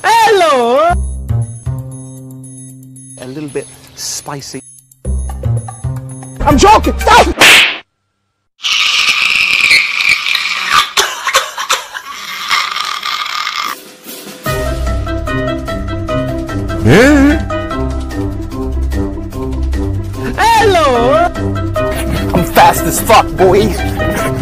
Hello! A little bit spicy. I'm joking! Hello! I'm fast as fuck, boy.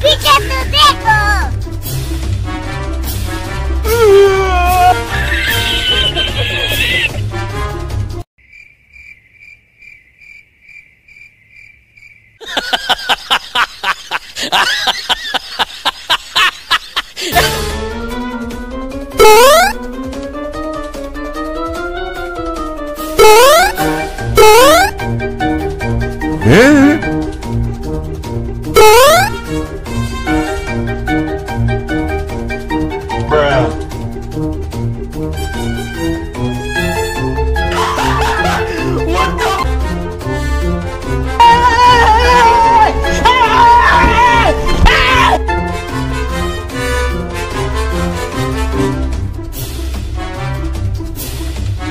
Pikachu Deco!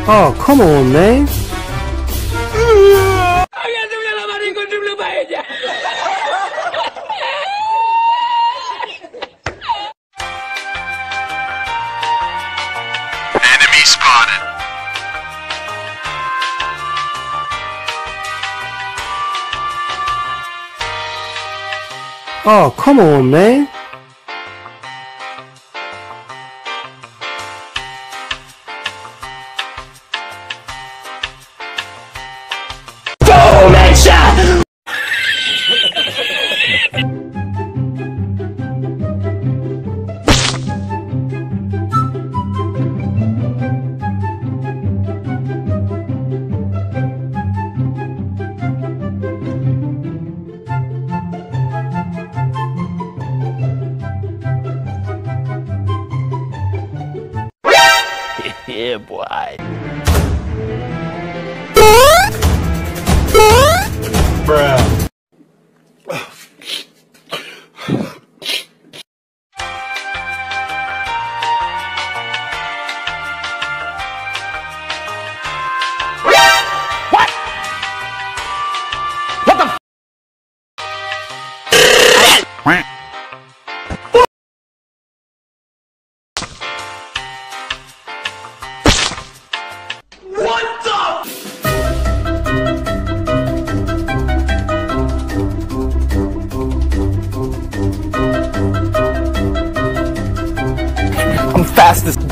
Oh, come on, man. Oh, come on, man. Yeah, boy.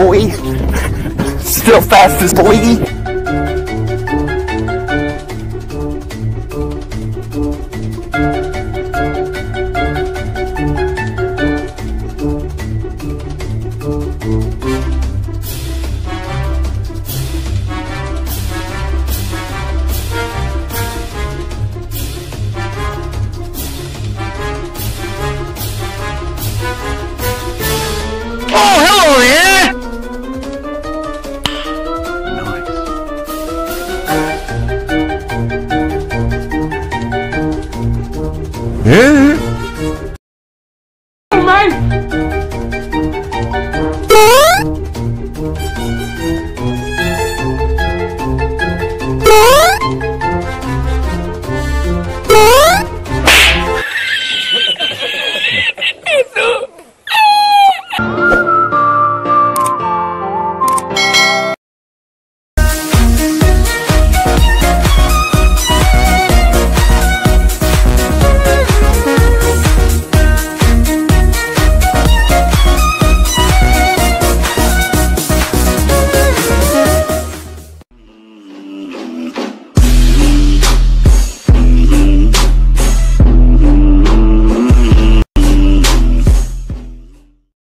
Boy. Still fastest, boy. Mine.